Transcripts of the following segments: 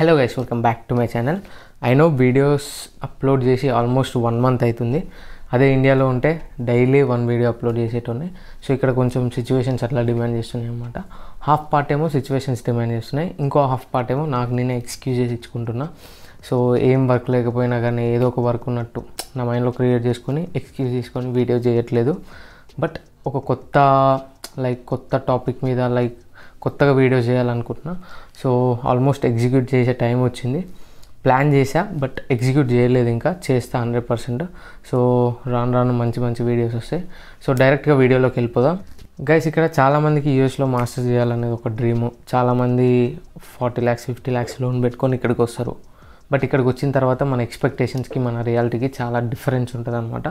Hello guys welcome back to my channel I no videos upload చేసి almost one month అవుతుంది అదే ఇండియాలో ఉంటే డైలీ వన్ వీడియో అప్లోడ్ చేసేటోనే సో ఇక్కడ కొంచెం సిచ్యువేషన్స్ అట్లా డిమాండ్ చేస్తున్నాయి అనమాట హాఫ్ పార్ట్ ఏమో సిచ్యువేషన్స్ డిమాండ్ చేస్తున్నాయి. ఇంకో హాఫ్ పార్ట్ ఏమో నాకు నేనే ఎక్స్క్యూజెస్ ఇచ్చుకుంటున్నా. సో ఏం వర్క్ లేకపోయినా కానీ ఏదో ఒక వర్క్ ఉన్నట్టు నా మైండ్లో క్రియేట్ చేసుకొని ఎక్స్క్యూజ్ చేసుకొని వీడియో చేయట్లేదు. బట్ ఒక కొత్త లైక్ కొత్త టాపిక్ మీద లైక్ కొత్తగా వీడియో చేయాలనుకుంటున్నా. సో ఆల్మోస్ట్ ఎగ్జిక్యూట్ చేసే టైం వచ్చింది. ప్లాన్ చేశా బట్ ఎగ్జిక్యూట్ చేయలేదు ఇంకా. చేస్తా హండ్రెడ్ పర్సెంట్. సో రాను రాను మంచి మంచి వీడియోస్ వస్తాయి. సో డైరెక్ట్గా వీడియోలోకి వెళ్ళిపోదాం. గైస్ ఇక్కడ చాలామందికి యూఎస్లో మాస్టర్స్ చేయాలనేది ఒక డ్రీము. చాలామంది forty lakhs fifty lakhs loan పెట్టుకొని ఇక్కడికి వస్తారు. బట్ ఇక్కడికి వచ్చిన తర్వాత మన ఎక్స్పెక్టేషన్స్కి మన రియాలిటీకి చాలా డిఫరెన్స్ ఉంటుంది అనమాట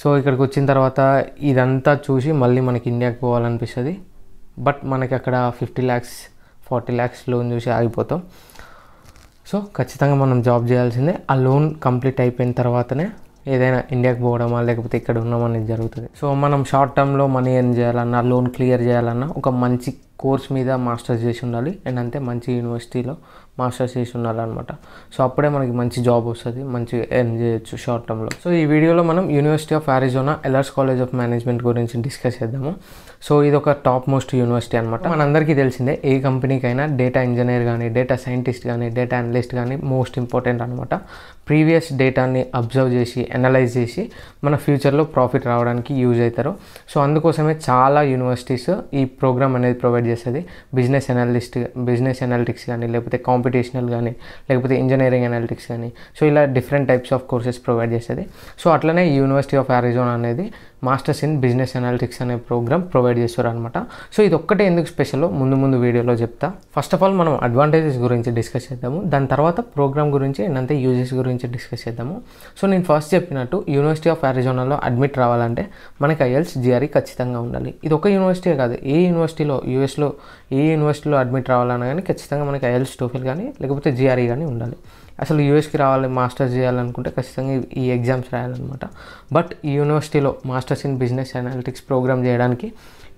సో ఇక్కడికి వచ్చిన తర్వాత ఇదంతా చూసి మళ్ళీ మనకి ఇండియాకి పోవాలనిపిస్తుంది. బట్ మనకి అక్కడ fifty lakhs forty lakhs loan చూసి ఆగిపోతాం. సో ఖచ్చితంగా మనం జాబ్ చేయాల్సిందే. ఆ లోన్ కంప్లీట్ అయిపోయిన తర్వాతనే ఏదైనా ఇండియాకి పోవడమా లేకపోతే ఇక్కడ ఉండడం అనేది జరుగుతుంది. సో మనం షార్ట్ టర్మ్లో మనీ ఎర్న్ చేయాలన్నా లోన్ క్లియర్ చేయాలన్నా ఒక మంచి కోర్స్ మీద మాస్టర్స్ చేసి ఉండాలి. అండ్ అంతే మంచి యూనివర్సిటీలో మాస్టర్స్ చేసి ఉండాలన్నమాట. సో అప్పుడే మనకి మంచి జాబ్ వస్తుంది మంచి ఎర్న్ చేయొచ్చు షార్ట్ టర్మ్లో సో ఈ వీడియోలో మనం university of Arizona Eller's college of management గురించి డిస్కస్ చేద్దాము. సో ఇది ఒక టాప్ మోస్ట్ యూనివర్సిటీ అనమాట మనందరికీ తెలిసిందే ఏ కంపెనీకైనా డేటా ఇంజనీర్ కానీ డేటా సైంటిస్ట్ కానీ డేటా అనలిస్ట్ కానీ మోస్ట్ ఇంపార్టెంట్ అనమాట ప్రీవియస్ డేటాని అబ్జర్వ్ చేసి అనలైజ్ చేసి మన ఫ్యూచర్లో ప్రాఫిట్ రావడానికి యూజ్ అవుతారు. సో అందుకోసమే చాలా యూనివర్సిటీస్ ఈ ప్రోగ్రామ్ అనేది ప్రొవైడ్ చేస్తుంది. బిజినెస్ అనలిస్ట్ బిజినెస్ అనలిటిక్స్ కానీ లేకపోతే కాంపిటీషనల్ కానీ లేకపోతే ఇంజనీరింగ్ అనలిటిక్స్ కానీ. సో ఇలా different types of courses provide చేస్తుంది. సో అట్లనే యూనివర్సిటీ ఆఫ్ ఆరిజోనా అనేది మాస్టర్స్ ఇన్ బిజినెస్ అనలిటిక్స్ అనే ప్రోగ్రామ్ ప్రొవైడ్ చేస్తారు అనమాట సో ఇది ఒక్కటే ఎందుకు స్పెషల్ ముందు ముందు వీడియోలో చెప్తా. ఫస్ట్ ఆఫ్ ఆల్ మనం అడ్వాంటేజెస్ గురించి డిస్కస్ చేద్దాము. దాని తర్వాత ప్రోగ్రామ్ గురించి అండ్ అంతే యూజెస్ గురించి డిస్కస్ చేద్దాము. సో నేను ఫస్ట్ చెప్పినట్టు యూనివర్సిటీ ఆఫ్ అరిజోనాలో అడ్మిట్ రావాలంటే మనకి ఐఎల్స్ జిఆర్ఈ ఖచ్చితంగా ఉండాలి. ఇది ఒక యూనివర్సిటీ కాదు. ఏ యూనివర్సిటీలో యూఎస్లో ఏ యూనివర్సిటీలో అడ్మిట్ రావాలన్నా కానీ ఖచ్చితంగా మనకి ఐఎల్స్ టోఫిల్ కానీ లేకపోతే జిఆర్ఈ కానీ ఉండాలి. అసలు యూఎస్కి రావాలి మాస్టర్స్ చేయాలనుకుంటే ఖచ్చితంగా ఈ ఎగ్జామ్స్ రాయాలన్నమాట. బట్ ఈ యూనివర్సిటీలో masters in business analytics programme చేయడానికి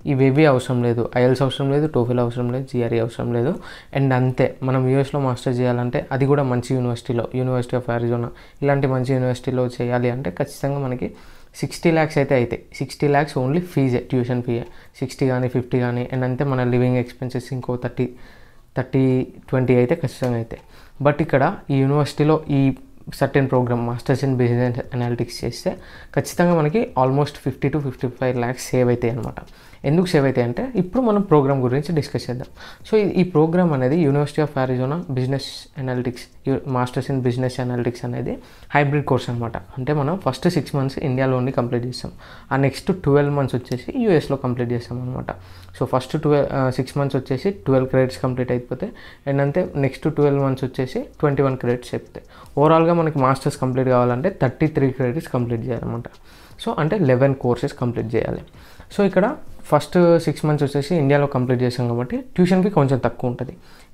ఇవేవి అవసరం లేదు ఐఎల్స్ అవసరం లేదు టోఫిల్ అవసరం లేదు జిఆర్ఈ అవసరం లేదు. అండ్ అంతే మనం యూఎస్లో మాస్టర్ చేయాలంటే అది కూడా మంచి యూనివర్సిటీలో యూనివర్సిటీ ఆఫ్ అరిజోనా ఇలాంటి మంచి యూనివర్సిటీలో చేయాలి అంటే ఖచ్చితంగా మనకి సిక్స్టీ ల్యాక్స్ అయితే అవుతాయి సిక్స్టీ ల్యాక్స్ ఓన్లీ ఫీజే ట్యూషన్ ఫీజే సిక్స్టీ కానీ ఫిఫ్టీ కానీ అండ్ అంతే మన లివింగ్ ఎక్స్పెన్సెస్ ఇంకో థర్టీ థర్టీ ట్వంటీ అయితే ఖచ్చితంగా అవుతాయి బట్ ఇక్కడ ఈ యూనివర్సిటీలో ఈ certain programme masters in business analytics చేస్తే ఖచ్చితంగా మనకి almost fifty to fifty five lakhs save అవుతాయి అనమాట ఎందుకు సేవ్ అవుతాయి అంటే ఇప్పుడు మనం ప్రోగ్రామ్ గురించి డిస్కస్ చేద్దాం. సో ఈ ప్రోగ్రామ్ అనేది university of Arizona business analytics masters in business analytics అనేది హైబ్రిడ్ కోర్స్ అనమాట అంటే మనం ఫస్ట్ సిక్స్ మంత్స్ ఇండియాలోని కంప్లీట్ చేస్తాం. ఆ నెక్స్ట్ ట్వెల్వ్ మంత్స్ వచ్చేసి యూఎస్లో కంప్లీట్ చేస్తాం అనమాట so first twelve six months వచ్చేసి ట్వెల్వ్ క్రెడిట్స్ కంప్లీట్ అయిపోతే అండ్ అంతే నెక్స్ట్ ట్వెల్వ్ మంత్స్ వచ్చేసి ట్వంటీ వన్ క్రెడిట్స్ అయిపోతాయి ఓవరాల్గా మనకి మాస్టర్స్ కంప్లీట్ కావాలంటే థర్టీ త్రీ క్రెడిట్స్ కంప్లీట్ చేయాలన్నమాట. సో అంటే లెవెన్ కోర్సెస్ కంప్లీట్ చేయాలి. సో ఇక్కడ ఫస్ట్ సిక్స్ మంత్స్ వచ్చేసి ఇండియాలో కంప్లీట్ చేసాం కాబట్టి ట్యూషన్కి కొంచెం తక్కువ ఉంటుంది.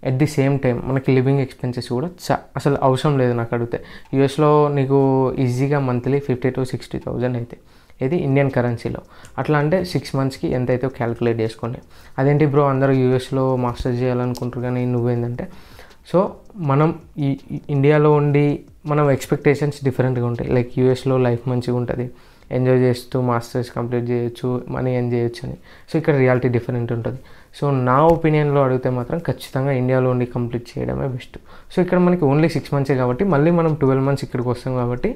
ఎట్ ది సేమ్ టైం మనకి లివింగ్ ఎక్స్పెన్సెస్ కూడా చా అసలు అవసరం లేదు నాకు అడిగితే. యూఎస్లో నీకు ఈజీగా monthly fifty to sixty thousand అయితే. ఇది ఇండియన్ కరెన్సీలో అట్లా అంటే సిక్స్ మంత్స్కి ఎంత అయితే క్యాలిక్యులేట్ చేసుకోండి. అదేంటి బ్రో అందరూ యూఎస్లో మాస్టర్స్ చేయాలనుకుంటారు కానీ నువ్వేందంటే సో మనం ఈ ఇండియాలో ఉండి మనం ఎక్స్పెక్టేషన్స్ డిఫరెంట్గా ఉంటాయి. లైక్ యూఎస్లో లైఫ్ మంచిగా ఉంటుంది. ఎంజాయ్ చేస్తూ మాస్టర్స్ కంప్లీట్ చేయొచ్చు మనీ ఎర్న్ చేయొచ్చు అని. సో ఇక్కడ రియాలిటీ డిఫరెంట్ ఉంటుంది. సో నా ఒపీనియన్లో అడిగితే మాత్రం ఖచ్చితంగా ఇండియాలో ఉండి కంప్లీట్ చేయడమే బెస్ట్. సో ఇక్కడ మనకి ఓన్లీ సిక్స్ మంత్సే కాబట్టి మళ్ళీ మనం ట్వెల్వ్ మంత్స్ ఇక్కడికి వస్తాం కాబట్టి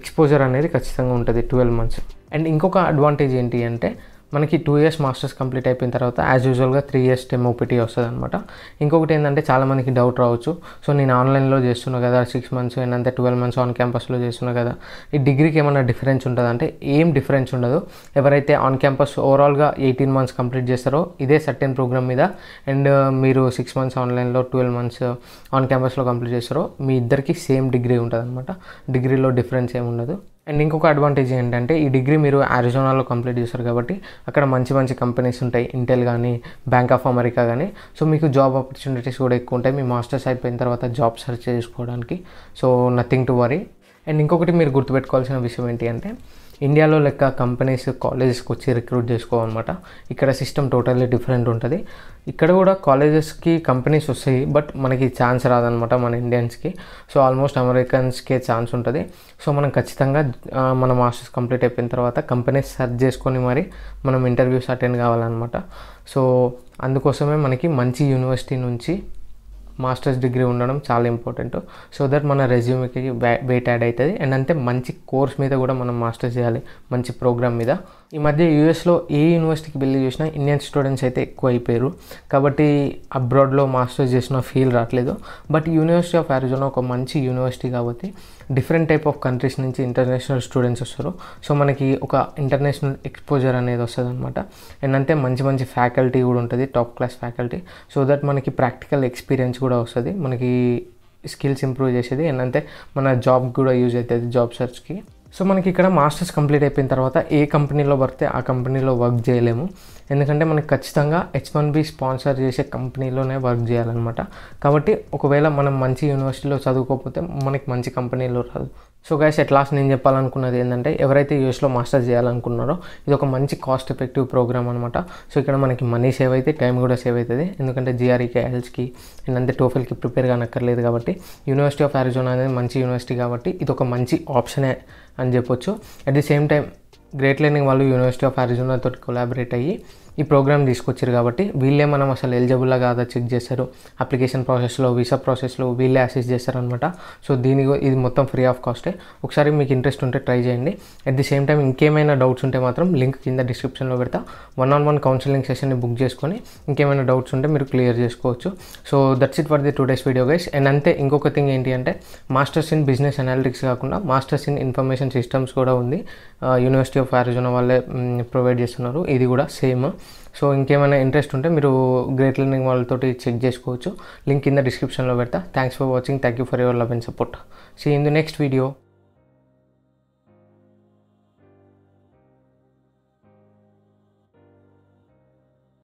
ఎక్స్పోజర్ అనేది ఖచ్చితంగా ఉంటుంది ట్వెల్వ్ మంత్స్. అండ్ ఇంకొక అడ్వాంటేజ్ ఏంటి అంటే మనకి టూ ఇయర్స్ మాస్టర్స్ కంప్లీట్ అయిపోయిన తర్వాత యాజ్ యూజువల్గా త్రీ ఇయర్స్ టెమ్ ఓపీటీ వస్తుంది అనమాట ఇంకొకటి ఏంటంటే చాలామందికి డౌట్ రావచ్చు. సో నేను ఆన్లైన్లో చేస్తున్నా కదా సిక్స్ మంత్స్ ఏంటంటే ట్వెల్వ్ మంత్స్ ఆన్ క్యాంపస్లో చేస్తున్నా కదా ఈ డిగ్రీకి ఏమైనా డిఫరెన్స్ ఉంటుంది? అంటే ఏం డిఫరెన్స్ ఉండదు. ఎవరైతే ఆన్ క్యాంపస్ ఓవరాల్గా ఎయిటీన్ మంత్స్ కంప్లీట్ చేస్తారో ఇదే సర్టెన్ ప్రోగ్రామ్ మీద అండ్ uh, మీరు సిక్స్ మంత్స్ ఆన్లైన్లో ట్వెల్వ్ మంత్స్ ఆన్ క్యాంపస్లో కంప్లీట్ చేస్తారో మీ ఇద్దరికి సేమ్ డిగ్రీ ఉంటుంది అనమాట డిగ్రీలో డిఫరెన్స్ ఏమి ఉండదు. అండ్ ఇంకొక అడ్వాంటేజ్ ఏంటంటే ఈ డిగ్రీ మీరు అరిజోనాలో కంప్లీట్ చేస్తారు కాబట్టి అక్కడ మంచి మంచి కంపెనీస్ ఉంటాయి. ఇంటెల్ కానీ బ్యాంక్ ఆఫ్ అమెరికా కానీ సో మీకు జాబ్ ఆపర్చునిటీస్ కూడా ఎక్కువ ఉంటాయి. మీ మాస్టర్స్ అయిపోయిన తర్వాత జాబ్ సెర్చ్ చేసుకోవడానికి. So nothing to worry and ఇంకొకటి మీరు గుర్తుపెట్టుకోవాల్సిన విషయం ఏంటి అంటే ఇండియాలో లెక్క కంపెనీస్ కాలేజెస్కి వచ్చి రిక్రూట్ చేసుకోవాలన్నమాట ఇక్కడ సిస్టమ్ టోటల్లీ డిఫరెంట్ ఉంటుంది. ఇక్కడ కూడా కాలేజెస్కి కంపెనీస్ వస్తాయి బట్ మనకి ఛాన్స్ రాదనమాట మన ఇండియన్స్కి. సో ఆల్మోస్ట్ అమెరికన్స్కే ఛాన్స్ ఉంటుంది. సో మనం ఖచ్చితంగా మన మాస్టర్స్ కంప్లీట్ అయిపోయిన తర్వాత కంపెనీస్ సెర్చ్ చేసుకొని మరి మనం ఇంటర్వ్యూస్ అటెండ్ కావాలన్నమాట. సో అందుకోసమే మనకి మంచి యూనివర్సిటీ నుంచి మాస్టర్స్ డిగ్రీ ఉండడం చాలా ఇంపార్టెంట్. సో దట్ మన రెజ్యూమ్కి వెయిట్ యాడ్ అవుతుంది అండ్ అంతే మంచి కోర్స్ మీద కూడా మనం మాస్టర్స్ చేయాలి. మంచి ప్రోగ్రామ్ మీద. ఈ మధ్య యూఎస్లో ఏ యూనివర్సిటీకి వెళ్ళి చూసినా ఇండియన్ స్టూడెంట్స్ అయితే ఎక్కువ అయిపోయారు కాబట్టి అబ్రాడ్లో మాస్టర్స్ చేసిన ఫీల్ రావట్లేదు. బట్ యూనివర్సిటీ ఆఫ్ అరిజోనా ఒక మంచి యూనివర్సిటీ కాబట్టి డిఫరెంట్ టైప్ ఆఫ్ కంట్రీస్ నుంచి ఇంటర్నేషనల్ స్టూడెంట్స్ వస్తారు. సో మనకి ఒక ఇంటర్నేషనల్ ఎక్స్పోజర్ అనేది వస్తుంది అనమాట ఏంటంటే మంచి మంచి ఫ్యాకల్టీ కూడా ఉంటుంది top class faculty. So that మనకి ప్రాక్టికల్ ఎక్స్పీరియన్స్ కూడా వస్తుంది. మనకి స్కిల్స్ ఇంప్రూవ్ చేసేది. ఏంటంటే మన జాబ్ కూడా యూజ్ అవుతుంది జాబ్ సెర్చ్కి. సో మనకి ఇక్కడ మాస్టర్స్ కంప్లీట్ అయిపోయిన తర్వాత ఏ కంపెనీలో పడితే ఆ కంపెనీలో వర్క్ చేయలేము. ఎందుకంటే మనకి ఖచ్చితంగా హెచ్ వన్ బి స్పాన్సర్ చేసే కంపెనీలోనే వర్క్ చేయాలన్నమాట. కాబట్టి ఒకవేళ మనం మంచి యూనివర్సిటీలో చదువుకోకపోతే మనకి మంచి కంపెనీలో రాదు. సో గైస్ ఎట్ లాస్ట్ నేను చెప్పాలనుకున్నది ఏంటంటే ఎవరైతే యూఎస్లో మాస్టర్స్ చేయాలనుకున్నారో ఇది ఒక మంచి కాస్ట్ ఎఫెక్టివ్ ప్రోగ్రామ్ అనమాట సో ఇక్కడ మనకి మనీ సేవ్ అయితే టైం కూడా సేవ్ అవుతుంది. ఎందుకంటే జిఆర్ఈకి ఎల్స్కి అండ్ అంతే టోఫెల్కి ప్రిపేర్ కానక్కర్లేదు కాబట్టి. యూనివర్సిటీ ఆఫ్ అరిజోనా అనేది మంచి యూనివర్సిటీ కాబట్టి ఇది ఒక మంచి ఆప్షనే అని చెప్పొచ్చు. At the same time Great Learning వాళ్ళు యూనివర్సిటీ ఆఫ్ అరిజోనాతో తోటి కొలాబరేట్ అయ్యి ఈ ప్రోగ్రామ్ తీసుకొచ్చారు కాబట్టి వీళ్ళే మనం అసలు ఎలిజిబుల్లా కాదా చెక్ చేస్తారు. అప్లికేషన్ ప్రాసెస్లో వీసా ప్రాసెస్లో వీళ్ళే అసిస్ట్ చేస్తారనమాట సో దీని ఇది మొత్తం ఫ్రీ ఆఫ్ కాస్టే ఒకసారి మీకు ఇంట్రెస్ట్ ఉంటే ట్రై చేయండి. అట్ ది సేమ్ టైం ఇంకేమైనా డౌట్స్ ఉంటే మాత్రం లింక్ కింద డిస్క్రిప్షన్లో పెడతా. వన్ ఆన్ వన్ కౌన్సిలింగ్ సెషన్ని బుక్ చేసుకొని ఇంకేమైనా డౌట్స్ ఉంటే మీరు క్లియర్ చేసుకోవచ్చు. So that's it for the today's video guys and అంతే ఇంకొక థింగ్ ఏంటి అంటే మాస్టర్స్ ఇన్ బిజినెస్ అనాలిటిక్స్ కాకుండా మాస్టర్స్ ఇన్ ఇన్ఫర్మేషన్ సిస్టమ్స్ కూడా ఉంది. యూనివర్సిటీ ఆఫ్ అరిజోనా వాళ్ళే ప్రొవైడ్ చేస్తున్నారు. ఇది కూడా సేమ్ సో ఇంకేమైనా ఇంట్రెస్ట్ ఉంటే మీరు గ్రేట్ లెర్నింగ్ వాళ్ళతోటి చెక్ చేసుకోవచ్చు. లింక్ కింద డిస్క్రిప్షన్లో పెడతా. Thanks for watching thank you for your love and support see in the next video